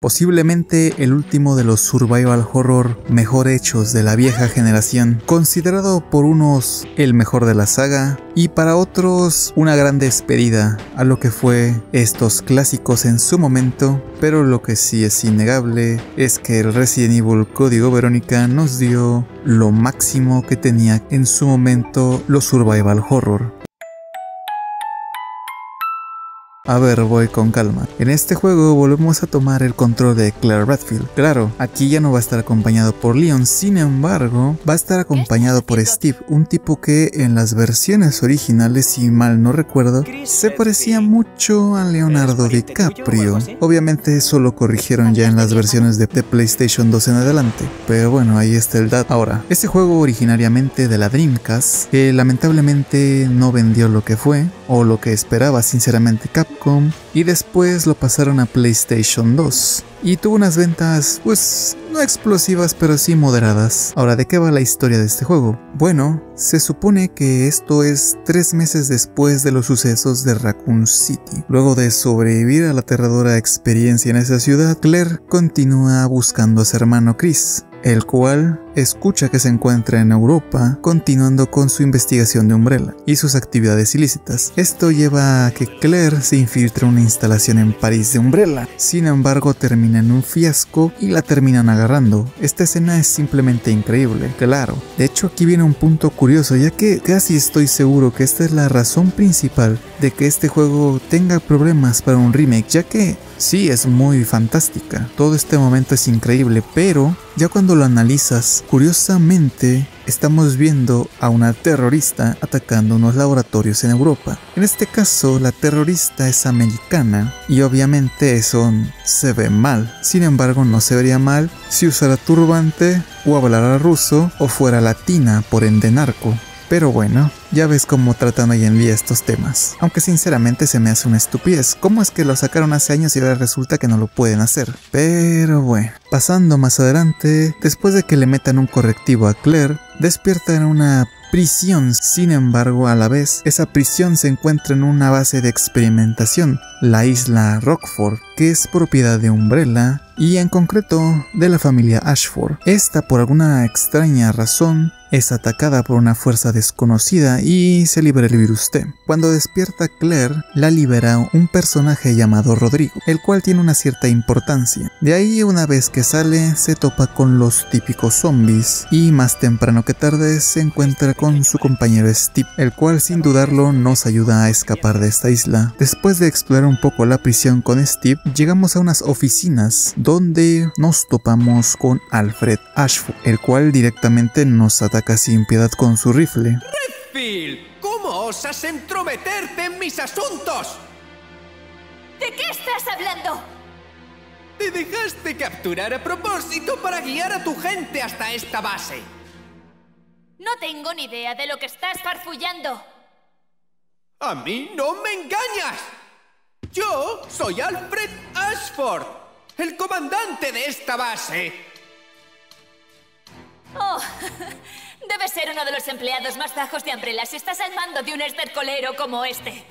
posiblemente el último de los survival horror mejor hechos de la vieja generación, considerado por unos el mejor de la saga y para otros una gran despedida a lo que fue estos clásicos en su momento, pero lo que sí es innegable es que el Resident Evil Código Verónica nos dio lo máximo que tenía en su momento los survival horror. A ver, voy con calma. En este juego volvemos a tomar el control de Claire Redfield. Claro, aquí ya no va a estar acompañado por Leon, sin embargo, va a estar acompañado por Steve, un tipo que en las versiones originales, si mal no recuerdo, se parecía mucho a Leonardo DiCaprio. Obviamente eso lo corrigieron ya en las versiones de, PlayStation 2 en adelante, pero bueno, ahí está el dato. Ahora, este juego originariamente de la Dreamcast, que lamentablemente no vendió lo que fue, o lo que esperaba sinceramente Capcom, y después lo pasaron a PlayStation 2. Y tuvo unas ventas, pues, no explosivas, pero sí moderadas. Ahora, ¿de qué va la historia de este juego? Bueno, se supone que esto es tres meses después de los sucesos de Raccoon City. Luego de sobrevivir a la aterradora experiencia en esa ciudad, Claire continúa buscando a su hermano Chris, el cual escucha que se encuentra en Europa, continuando con su investigación de Umbrella y sus actividades ilícitas. Esto lleva a que Claire se infiltre en una instalación en París de Umbrella. Sin embargo, termina en un fiasco y la terminan agarrando. Esta escena es simplemente increíble, claro. De hecho, aquí viene un punto curioso, ya que casi estoy seguro que esta es la razón principal de que este juego tenga problemas para un remake, ya que sí es muy fantástica. Todo este momento es increíble, pero ya cuando lo analizas, curiosamente estamos viendo a una terrorista atacando unos laboratorios en Europa. En este caso, la terrorista es americana y obviamente eso se ve mal. Sin embargo, no se vería mal si usara turbante o hablara ruso o fuera latina, por ende narco. Pero bueno, ya ves cómo tratan hoy en día estos temas. Aunque sinceramente se me hace una estupidez. ¿Cómo es que lo sacaron hace años y ahora resulta que no lo pueden hacer? Pero bueno, pasando más adelante, después de que le metan un correctivo a Claire, despierta en una prisión. Sin embargo, a la vez, esa prisión se encuentra en una base de experimentación, la isla Rockford, que es propiedad de Umbrella y en concreto de la familia Ashford. Esta, por alguna extraña razón, es atacada por una fuerza desconocida y se libera el virus T. Cuando despierta Claire, la libera un personaje llamado Rodrigo, el cual tiene una cierta importancia. De ahí una vez que sale, se topa con los típicos zombies y más temprano que tarde se encuentra con su compañero Steve, el cual sin dudarlo nos ayuda a escapar de esta isla. Después de explorar un poco la prisión con Steve, llegamos a unas oficinas donde nos topamos con Alfred Ashford, el cual directamente nos ataca sin piedad con su rifle. ¡Redfield! ¿Cómo osas entrometerte en mis asuntos? ¿De qué estás hablando? Te dejaste capturar a propósito para guiar a tu gente hasta esta base. No tengo ni idea de lo que estás farfullando. ¡A mí no me engañas! Yo soy Alfred Ashford, el comandante de esta base. Oh, debe ser uno de los empleados más bajos de Umbrella si estás al mando de un estercolero como este.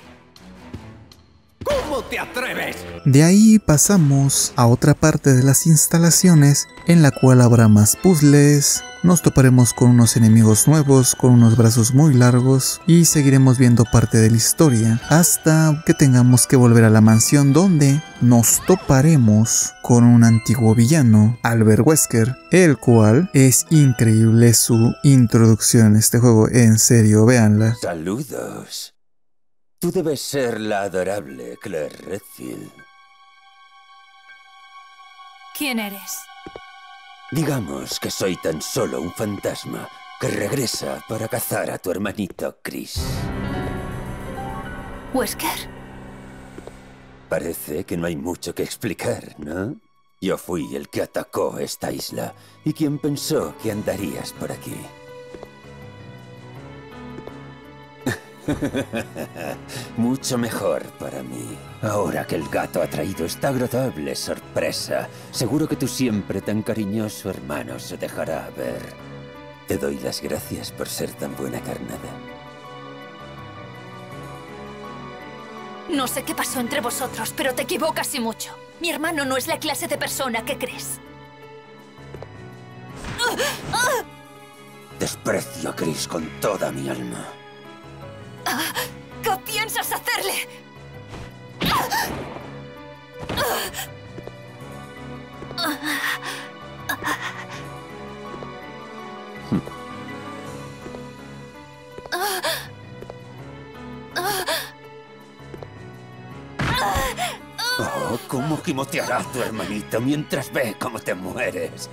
¿Cómo te atreves? De ahí pasamos a otra parte de las instalaciones en la cual habrá más puzzles, nos toparemos con unos enemigos nuevos, con unos brazos muy largos y seguiremos viendo parte de la historia hasta que tengamos que volver a la mansión donde nos toparemos con un antiguo villano, Albert Wesker, el cual es increíble su introducción en este juego, en serio, véanla. Saludos. Tú debes ser la adorable Claire Redfield. ¿Quién eres? Digamos que soy tan solo un fantasma que regresa para cazar a tu hermanito Chris. ¿Wesker? Parece que no hay mucho que explicar, ¿no? Yo fui el que atacó esta isla y quien pensó que andarías por aquí. Mucho mejor para mí. Ahora que el gato ha traído esta agradable sorpresa, seguro que tu siempre tan cariñoso hermano se dejará ver. Te doy las gracias por ser tan buena carnada. No sé qué pasó entre vosotros, pero te equivocas y mucho. Mi hermano no es la clase de persona que crees. Desprecio a Chris con toda mi alma. ¿Qué piensas hacerle? Oh, ¿cómo gimoteará tu hermanito mientras ve cómo te mueres?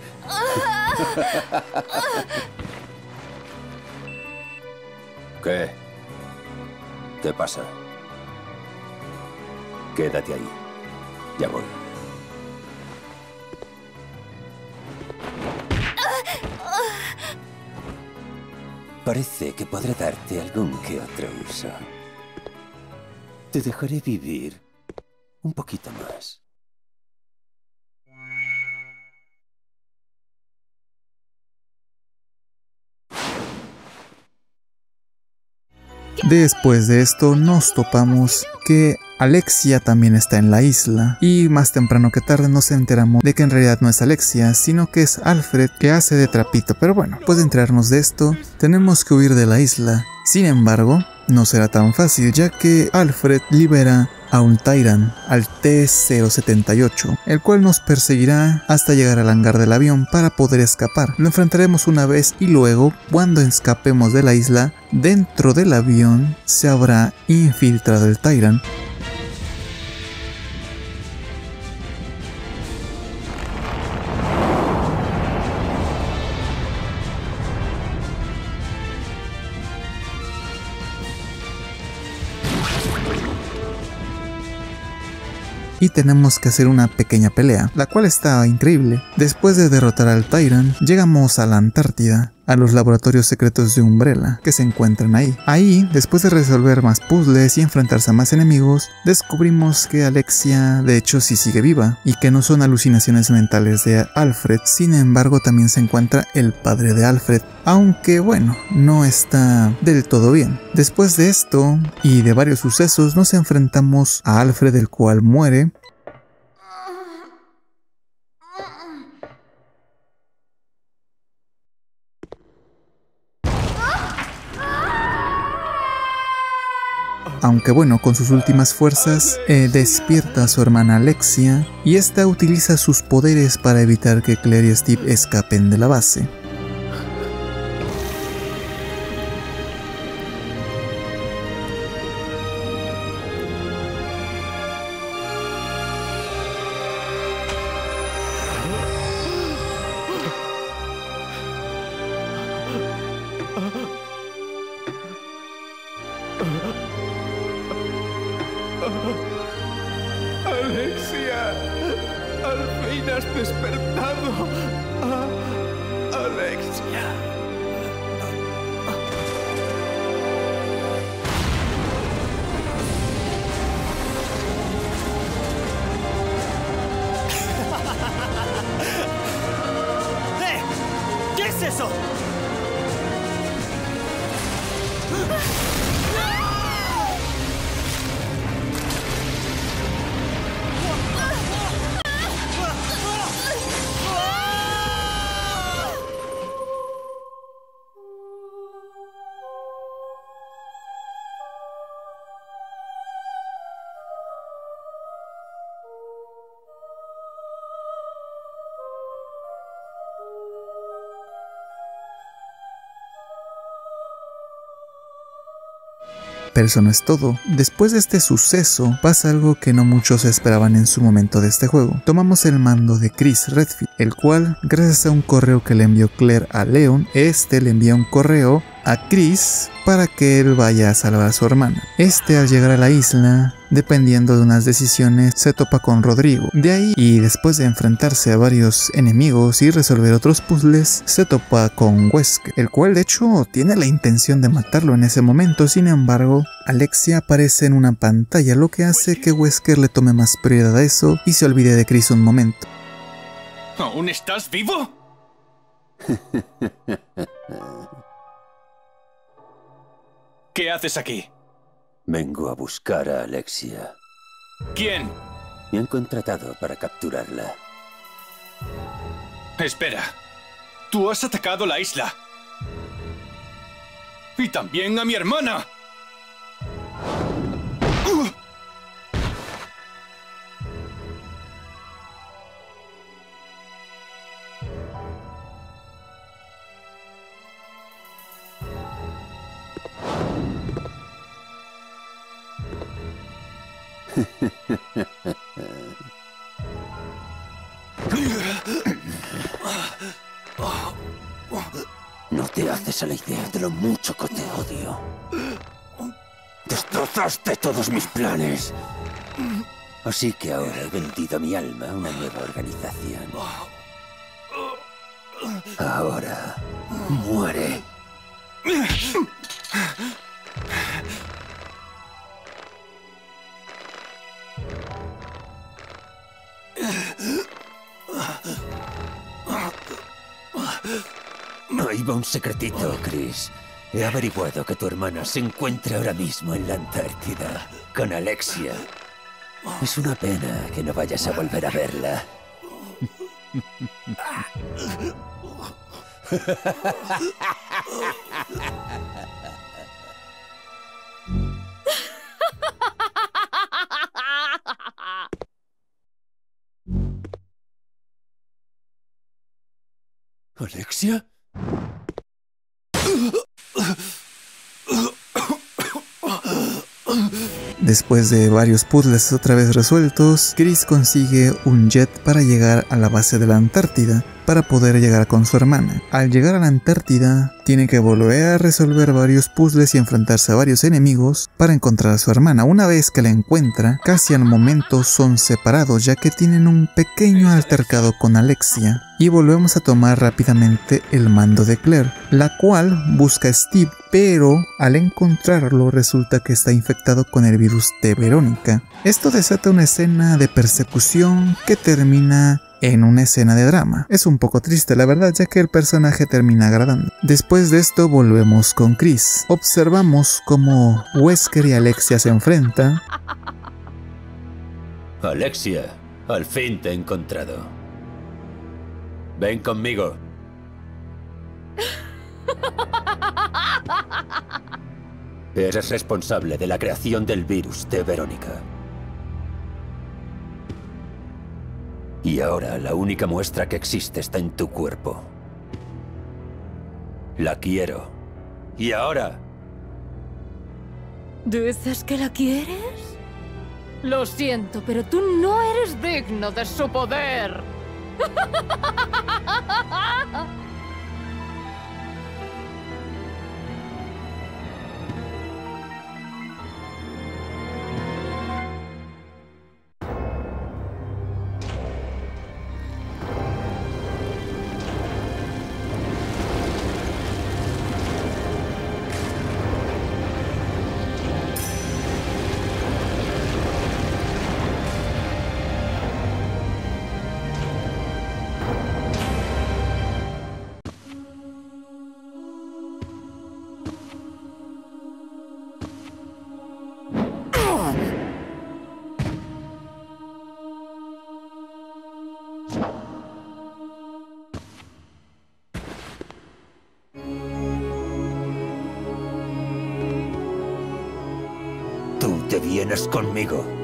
¿Qué? ¿Qué pasa? Quédate ahí. Ya voy. Parece que podré darte algún que otro uso. Te dejaré vivir un poquito más. Después de esto nos topamos que Alexia también está en la isla y más temprano que tarde nos enteramos de que en realidad no es Alexia, sino que es Alfred que hace de trapito. Pero bueno, después de enterarnos de esto, tenemos que huir de la isla. Sin embargo, no será tan fácil ya que Alfred libera a un Tyrant, al T-078, el cual nos perseguirá hasta llegar al hangar del avión para poder escapar. Lo enfrentaremos una vez y luego, cuando escapemos de la isla, dentro del avión se habrá infiltrado el Tyrant y tenemos que hacer una pequeña pelea, la cual está increíble. Después de derrotar al Tyrant, llegamos a la Antártida, a los laboratorios secretos de Umbrella que se encuentran ahí. Ahí, después de resolver más puzzles y enfrentarse a más enemigos, descubrimos que Alexia de hecho sí sigue viva y que no son alucinaciones mentales de Alfred, sin embargo también se encuentra el padre de Alfred, aunque bueno, no está del todo bien. Después de esto y de varios sucesos nos enfrentamos a Alfred el cual muere aunque bueno, con sus últimas fuerzas, eh, despierta a su hermana Alexia y esta utiliza sus poderes para evitar que Claire y Steve escapen de la base. Pero eso no es todo. Después de este suceso, pasa algo que no muchos esperaban en su momento de este juego. Tomamos el mando de Chris Redfield, el cual, gracias a un correo que le envió Claire a Leon, este le envía un correo a Chris para que él vaya a salvar a su hermana. Este al llegar a la isla, dependiendo de unas decisiones, se topa con Rodrigo. De ahí, y después de enfrentarse a varios enemigos y resolver otros puzzles, se topa con Wesker, el cual de hecho tiene la intención de matarlo en ese momento, sin embargo, Alexia aparece en una pantalla, lo que hace que Wesker le tome más prioridad a eso y se olvide de Chris un momento. ¿Aún estás vivo? ¿Qué haces aquí? Vengo a buscar a Alexia. ¿Quién? Me han contratado para capturarla. Espera. Tú has atacado la isla. Y también a mi hermana. No te haces a la idea de lo mucho que te odio. Destrozaste todos mis planes. Así que ahora he vendido mi alma a una nueva organización. Ahora, muere. Va un secretito, Chris. He averiguado que tu hermana se encuentra ahora mismo en la Antártida, con Alexia. Es una pena que no vayas a volver a verla. ¿Alexia? Después de varios puzzles otra vez resueltos, Chris consigue un jet para llegar a la base de la Antártida para poder llegar con su hermana. Al llegar a la Antártida, tiene que volver a resolver varios puzzles y enfrentarse a varios enemigos para encontrar a su hermana. Una vez que la encuentra, casi al momento son separados ya que tienen un pequeño altercado con Alexia. Y volvemos a tomar rápidamente el mando de Claire, la cual busca a Steve, pero al encontrarlo resulta que está infectado con el virus de Verónica. Esto desata una escena de persecución que termina en una escena de drama. Es un poco triste la verdad ya que el personaje termina agradando. Después de esto volvemos con Chris. Observamos cómo Wesker y Alexia se enfrentan. Alexia, al fin te he encontrado. Ven conmigo. Eres responsable de la creación del virus de Verónica. Y ahora la única muestra que existe está en tu cuerpo. La quiero. Y ahora, ¿Dices que la quieres? Lo siento, pero tú no eres digno de su poder. 哈哈哈哈哈哈哈哈哈哈哈哈 vienes conmigo.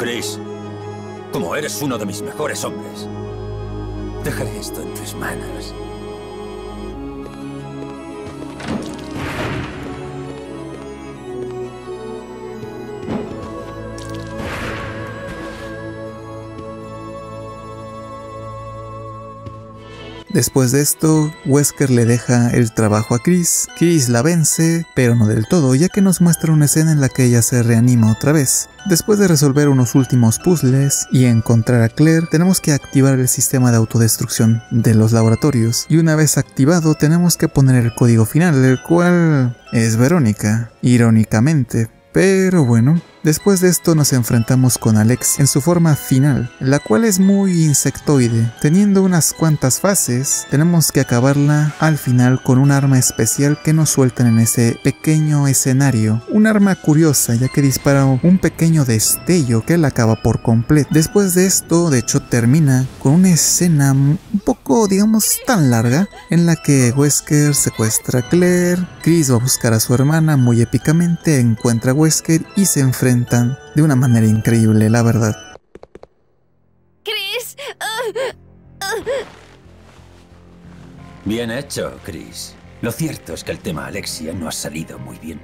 Chris, como eres uno de mis mejores hombres, dejaré esto en tus manos. Después de esto, Wesker le deja el trabajo a Chris. Chris la vence, pero no del todo, ya que nos muestra una escena en la que ella se reanima otra vez. Después de resolver unos últimos puzzles y encontrar a Claire, tenemos que activar el sistema de autodestrucción de los laboratorios. Y una vez activado, tenemos que poner el código final, el cual es Verónica, irónicamente. Pero bueno, Después de esto nos enfrentamos con Alex en su forma final, la cual es muy insectoide. Teniendo unas cuantas fases, tenemos que acabarla al final con un arma especial que nos sueltan en ese pequeño escenario. Un arma curiosa ya que dispara un pequeño destello que la acaba por completo. Después de esto, de hecho, termina con una escena un poco, digamos, tan larga en la que Wesker secuestra a Claire, Chris va a buscar a su hermana muy épicamente, encuentra a Wesker y se enfrenta de una manera increíble, la verdad. ¡Chris! Bien hecho, Chris. Lo cierto es que el tema Alexia no ha salido muy bien.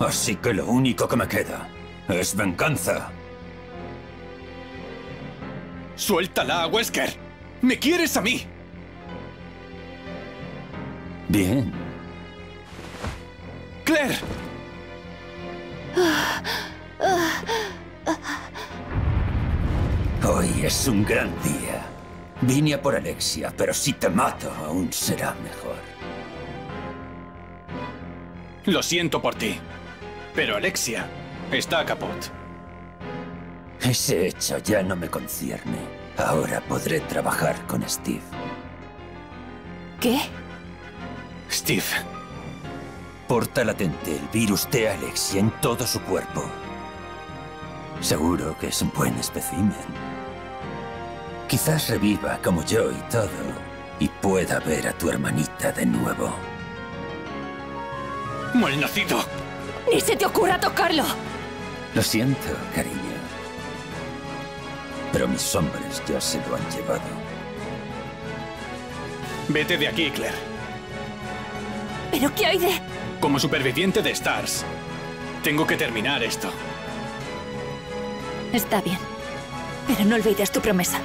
Así que lo único que me queda es venganza. ¡Suéltala, Wesker! ¡Me quieres a mí! Bien. ¡Claire! Hoy es un gran día. Vine a por Alexia, pero si te mato, aún será mejor. Lo siento por ti, pero Alexia está caput. Ese hecho ya no me concierne. Ahora podré trabajar con Steve. ¿Qué? Steve, Porta latente el virus de Alexia en todo su cuerpo. Seguro que es un buen espécimen. Quizás reviva como yo y todo, y pueda ver a tu hermanita de nuevo. malnacido. ¡Ni se te ocurra tocarlo! Lo siento, cariño. Pero mis hombres ya se lo han llevado. Vete de aquí, Claire. ¿Pero qué hay de...? Como superviviente de Stars, tengo que terminar esto. Está bien. Pero no olvides tu promesa.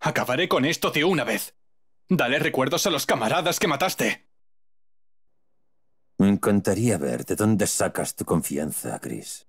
Acabaré con esto de una vez. Dale recuerdos a los camaradas que mataste. Me encantaría ver de dónde sacas tu confianza, Chris.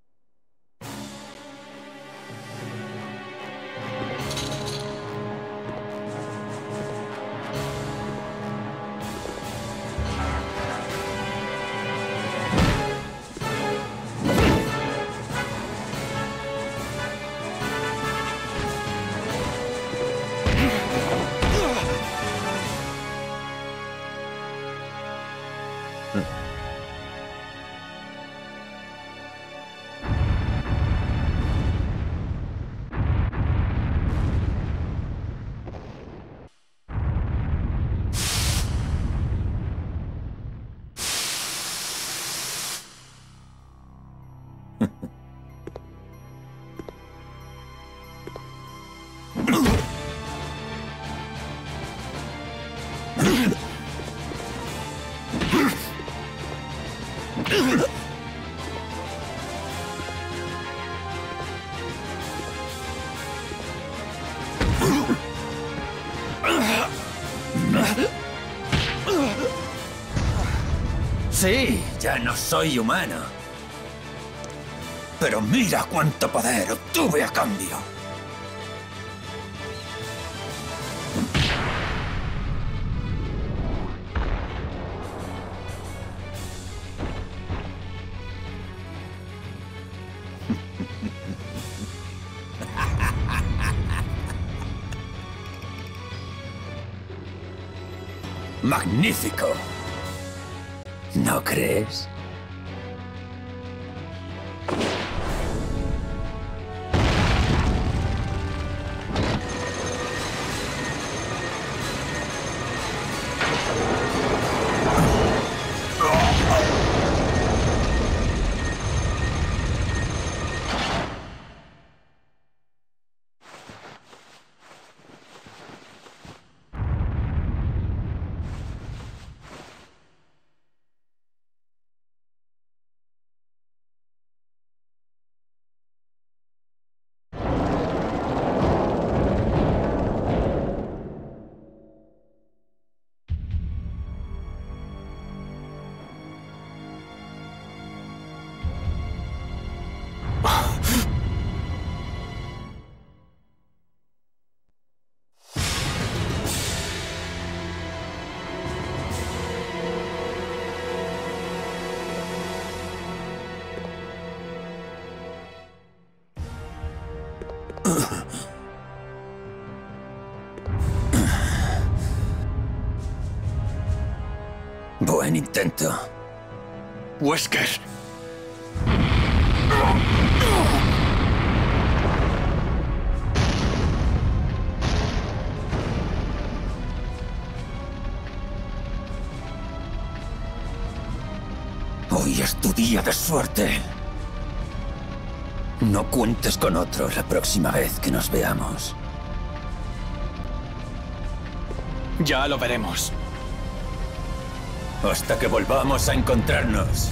Sí, ya no soy humano. Pero mira cuánto poder obtuve a cambio. Magnífico. ¿No crees? Intento. Wesker. Hoy es tu día de suerte. No cuentes con otro la próxima vez que nos veamos. Ya lo veremos. Hasta que volvamos a encontrarnos.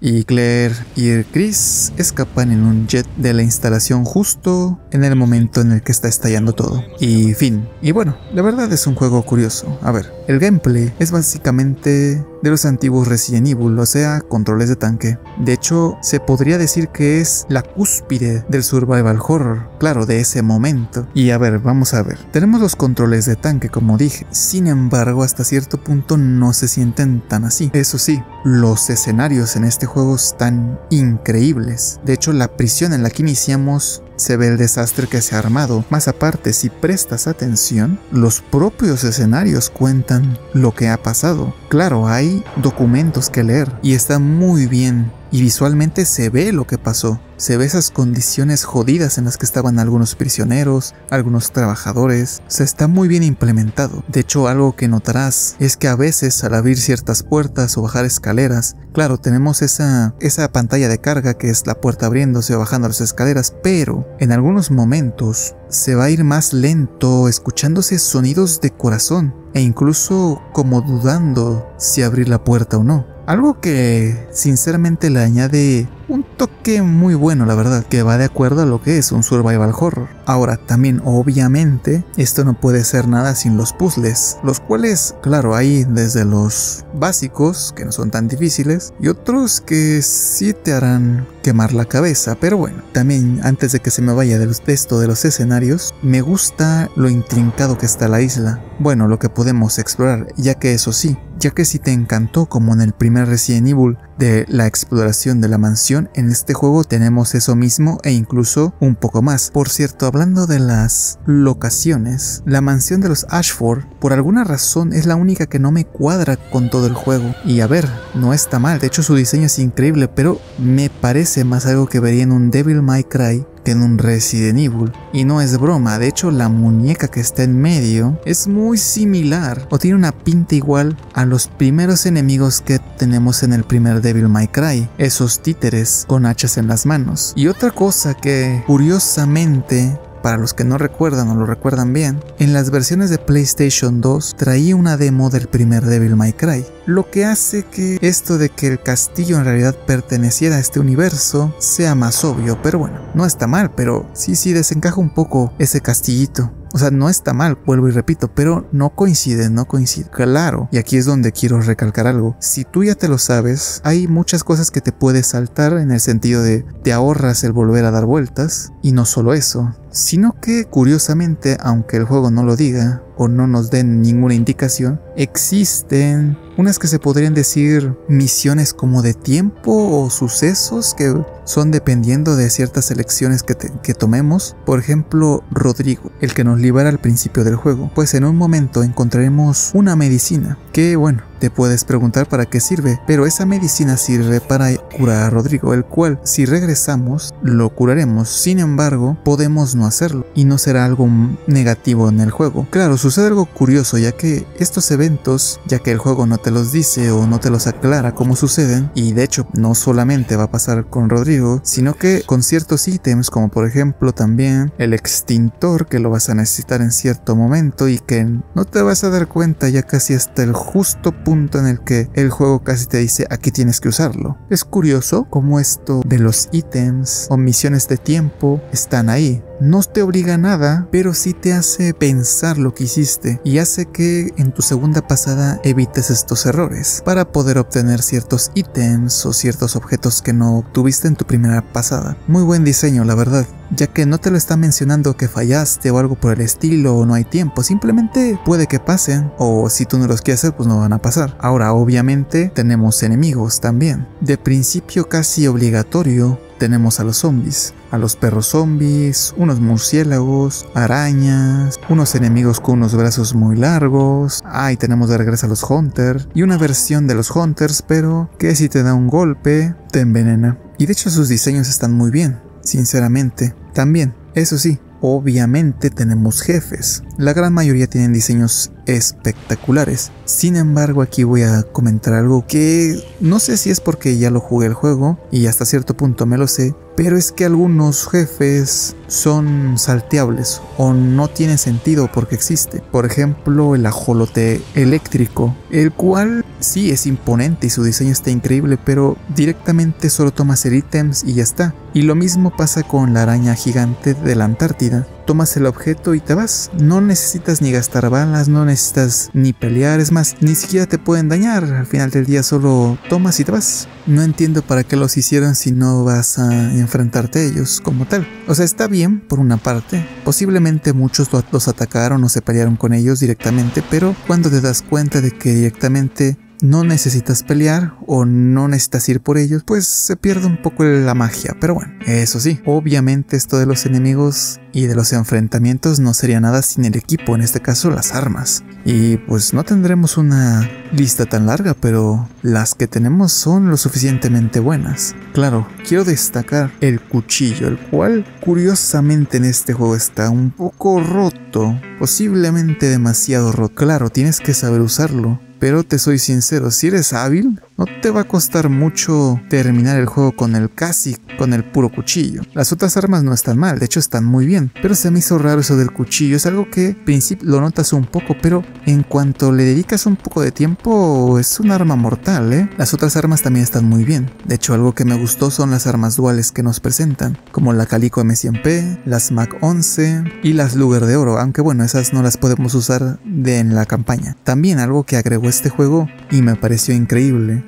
Y Claire y Chris escapan en un jet de la instalación justo en el momento en el que está estallando todo. Y fin. Y bueno, la verdad es un juego curioso. A ver, el gameplay es básicamente de los antiguos Resident Evil, o sea, controles de tanque. De hecho, se podría decir que es la cúspide del survival horror, claro, de ese momento. Y a ver, vamos a ver. Tenemos los controles de tanque, como dije. Sin embargo, hasta cierto punto no se sienten tan así. Eso sí, los escenarios en este juego están increíbles. De hecho, la prisión en la que iniciamos se ve el desastre que se ha armado. Más aparte, si prestas atención, los propios escenarios cuentan lo que ha pasado. Claro, hay documentos que leer y está muy bien y visualmente se ve lo que pasó. Se ve esas condiciones jodidas en las que estaban algunos prisioneros, algunos trabajadores. Se está muy bien implementado. De hecho, algo que notarás es que a veces al abrir ciertas puertas o bajar escaleras, claro, tenemos esa, esa pantalla de carga que es la puerta abriéndose o bajando las escaleras, pero en algunos momentos se va a ir más lento, escuchándose sonidos de corazón e incluso como dudando si abrir la puerta o no. Algo que sinceramente le añade un toque muy bueno, la verdad, que va de acuerdo a lo que es un survival horror. Ahora, también obviamente, esto no puede ser nada sin los puzzles, los cuales, claro, hay desde los básicos, que no son tan difíciles, y otros que sí te harán quemar la cabeza, pero bueno, también antes de que se me vaya de esto de los escenarios, me gusta lo intrincado que está la isla, bueno, lo que podemos explorar, ya que eso sí, ya que si te encantó como en el primer Resident Evil de la exploración de la mansión, en este juego tenemos eso mismo e incluso un poco más. Por cierto, hablando de las locaciones, la mansión de los Ashford por alguna razón es la única que no me cuadra con todo el juego. Y a ver, no está mal, de hecho su diseño es increíble, pero me parece más algo que vería en un Devil May Cry en un Resident Evil. Y no es broma, de hecho la muñeca que está en medio es muy similar o tiene una pinta igual a los primeros enemigos que tenemos en el primer Devil May Cry, esos títeres con hachas en las manos. Y otra cosa que curiosamente para los que no recuerdan o lo recuerdan bien, en las versiones de PlayStation 2 traía una demo del primer Devil May Cry, lo que hace que esto de que el castillo en realidad perteneciera a este universo sea más obvio, pero bueno, no está mal, pero sí, sí desencaja un poco ese castillito. O sea, no está mal, vuelvo y repito, pero no coincide, no coincide. Claro, y aquí es donde quiero recalcar algo. Si tú ya te lo sabes, hay muchas cosas que te puedes saltar en el sentido de te ahorras el volver a dar vueltas. Y no solo eso, sino que curiosamente, aunque el juego no lo diga o no nos den ninguna indicación, existen unas que se podrían decir misiones como de tiempo o sucesos que son dependiendo de ciertas elecciones que, tomemos. Por ejemplo, Rodrigo, el que nos libera al principio del juego, pues en un momento encontraremos una medicina que, bueno, te puedes preguntar para qué sirve, pero esa medicina sirve para curar a Rodrigo, el cual si regresamos lo curaremos. Sin embargo, podemos no hacerlo y no será algo negativo en el juego. Claro, sucede algo curioso ya que estos eventos, ya que el juego no te los dice o no te los aclara cómo suceden, y de hecho no solamente va a pasar con Rodrigo, sino que con ciertos ítems como por ejemplo también el extintor que lo vas a necesitar en cierto momento y que no te vas a dar cuenta ya casi hasta el justo punto en el que el juego casi te dice aquí tienes que usarlo. Es curioso cómo esto de los ítems o misiones de tiempo están ahí. No te obliga a nada, pero sí te hace pensar lo que hiciste y hace que en tu segunda pasada evites estos errores para poder obtener ciertos ítems o ciertos objetos que no obtuviste en tu primera pasada. Muy buen diseño, la verdad ya que no te lo está mencionando que fallaste o algo por el estilo o no hay tiempo, simplemente puede que pasen o si tú no los quieres hacer pues no van a pasar. Ahora obviamente tenemos enemigos también. De principio casi obligatorio tenemos a los zombies, a los perros zombies, unos murciélagos, arañas, unos enemigos con unos brazos muy largos, ah, y tenemos de regreso a los hunters, y una versión de los hunters, pero que si te da un golpe, te envenena. Y de hecho sus diseños están muy bien, sinceramente. También, eso sí, obviamente tenemos jefes. La gran mayoría tienen diseños espectaculares. Sin embargo, aquí voy a comentar algo que no sé si es porque ya lo jugué el juego y hasta cierto punto me lo sé, pero es que algunos jefes son salteables o no tienen sentido porque existe. Por ejemplo, el ajolote eléctrico, el cual sí es imponente y su diseño está increíble, pero directamente solo tomas el ítems y ya está. Y lo mismo pasa con la araña gigante de la Antártida. Tomas el objeto y te vas. No necesitas ni gastar balas, no necesitas ni pelear, es más, ni siquiera te pueden dañar. Al final del día solo tomas y te vas. No entiendo para qué los hicieron si no vas a enfrentarte a ellos como tal. O sea, está bien por una parte. Posiblemente muchos los atacaron o se pelearon con ellos directamente, pero cuando te das cuenta de que directamente no necesitas pelear o no necesitas ir por ellos, pues se pierde un poco la magia. Pero bueno, eso sí, obviamente esto de los enemigos y de los enfrentamientos no sería nada sin el equipo, en este caso las armas. Y pues no tendremos una lista tan larga, pero las que tenemos son lo suficientemente buenas. Claro, quiero destacar el cuchillo, el cual curiosamente en este juego está un poco roto, posiblemente demasiado roto. Claro, tienes que saber usarlo pero te soy sincero, si eres hábil, no te va a costar mucho terminar el juego con el casi, con el puro cuchillo. Las otras armas no están mal, de hecho están muy bien, pero se me hizo raro eso del cuchillo, es algo que en principio lo notas un poco, pero en cuanto le dedicas un poco de tiempo es un arma mortal, ¿eh? Las otras armas también están muy bien, de hecho algo que me gustó son las armas duales que nos presentan, como la Calico M100P, las Mac 11 y las Luger de Oro, aunque bueno, esas no las podemos usar de en la campaña. También algo que agregó este juego y me pareció increíble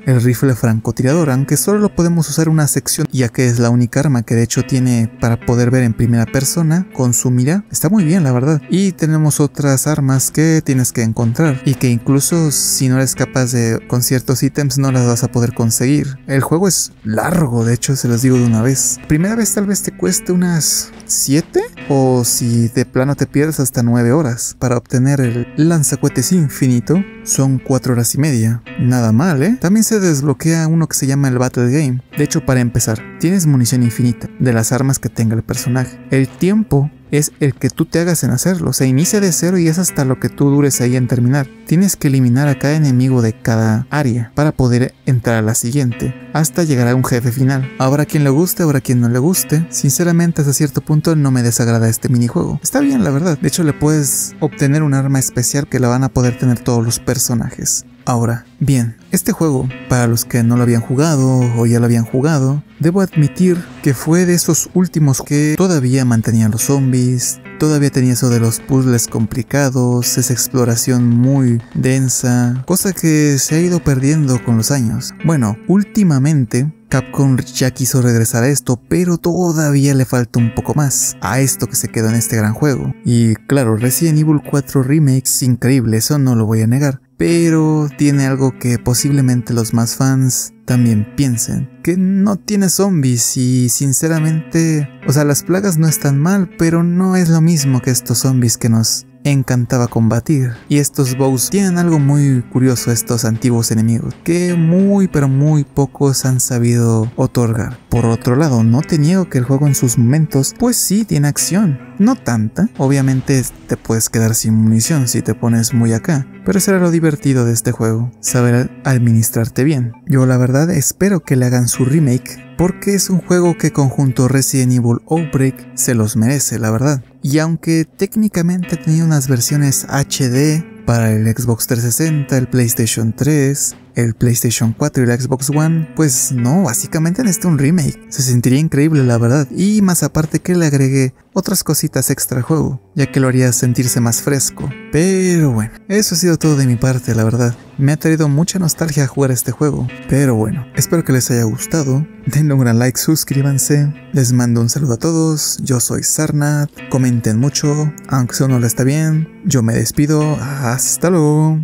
el rifle francotirador, aunque solo lo podemos usar una sección ya que es la única arma que de hecho tiene para poder ver en primera persona con su mira, está muy bien la verdad. Y tenemos otras armas que tienes que encontrar y que incluso si no eres capaz de con ciertos ítems no las vas a poder conseguir. El juego es largo, de hecho se los digo de una vez. Primera vez tal vez te cueste unas 7 o si de plano te pierdes hasta 9 horas para obtener el lanzacuetes infinito son 4 horas y media. Nada mal, ¿eh? También se desbloquea uno que se llama el Battle Game. De hecho, para empezar, tienes munición infinita de las armas que tenga el personaje. El tiempo es el que tú te hagas en hacerlo. Se inicia de cero y es hasta lo que tú dures ahí en terminar. Tienes que eliminar a cada enemigo de cada área para poder entrar a la siguiente, hasta llegar a un jefe final. Habrá quien le guste, habrá quien no le guste. Sinceramente, hasta cierto punto no me desagrada este minijuego. Está bien, la verdad. De hecho, le puedes obtener un arma especial que la van a poder tener todos los personajes. Ahora, bien, este juego, para los que no lo habían jugado o ya lo habían jugado, debo admitir que fue de esos últimos que todavía mantenían los zombies, todavía tenía eso de los puzzles complicados, esa exploración muy densa, cosa que se ha ido perdiendo con los años. Bueno, últimamente Capcom ya quiso regresar a esto, pero todavía le falta un poco más a esto que se quedó en este gran juego. Y claro, Resident Evil 4 Remakes increíble, eso no lo voy a negar pero tiene algo que posiblemente los más fans también piensen, que no tiene zombies y sinceramente, o sea, las plagas no están mal, pero no es lo mismo que estos zombies que nos encantaba combatir. Y estos bows tienen algo muy curioso estos antiguos enemigos, que muy pero muy pocos han sabido otorgar. Por otro lado, no te niego que el juego en sus momentos, pues sí tiene acción. No tanta, obviamente te puedes quedar sin munición si te pones muy acá, pero será lo divertido de este juego, saber administrarte bien. Yo la verdad espero que le hagan su remake porque es un juego que conjunto Resident Evil Outbreak se los merece, la verdad. Y aunque técnicamente tenía unas versiones HD para el Xbox 360, el PlayStation 3 el PlayStation 4 y la Xbox One, pues no, básicamente necesita un remake. Se sentiría increíble la verdad, y más aparte que le agregué otras cositas extra al juego, ya que lo haría sentirse más fresco. Pero bueno, eso ha sido todo de mi parte, la verdad. Me ha traído mucha nostalgia jugar este juego, pero bueno, espero que les haya gustado. Denle un gran like, suscríbanse. Les mando un saludo a todos. Yo soy Sarnat. Comenten mucho, aunque si uno lo está bien. Yo me despido. Hasta luego.